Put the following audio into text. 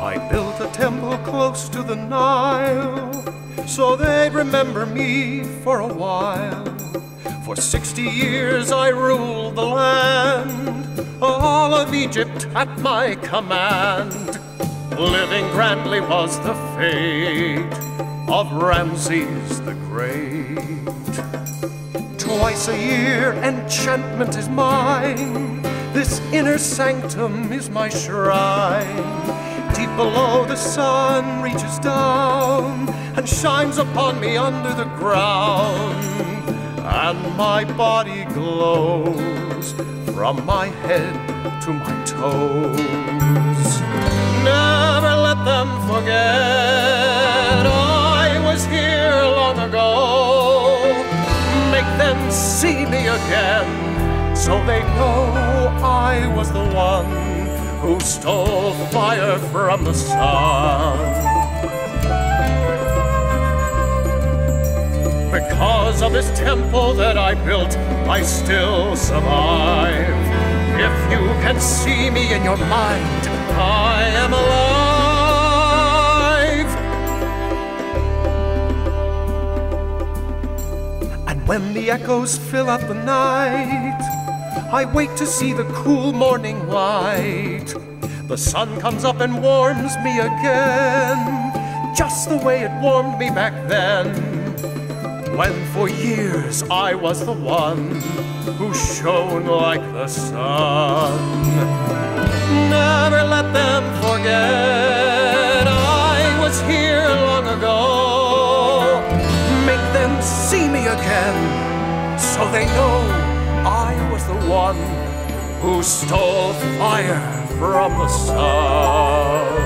I built a temple close to the Nile so they'd remember me for a while. For 60 years I ruled the land, all of Egypt at my command. Living grandly was the fate of Ramses the Great. Twice a year enchantment is mine. This inner sanctum is my shrine. Deep below the sun reaches down and shines upon me under the ground and my body glows from my head to my toes. Never let them forget I was here long ago. Make them see me again so they know I was the one who stole fire from the sun. Because of this temple that I built, I still survive. If you can see me in your mind, I am alive. When the echoes fill up the night, I wait to see the cool morning light. The sun comes up and warms me again, just the way it warmed me back then when for years I was the one who shone like the sun. Never let them see me again so they know I was the one who stole fire from the sun.